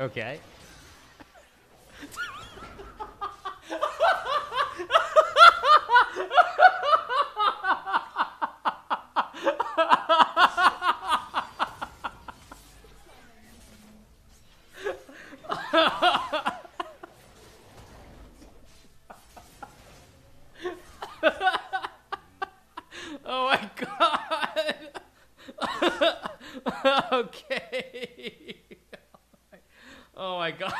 Okay. oh my god. okay. Oh my god.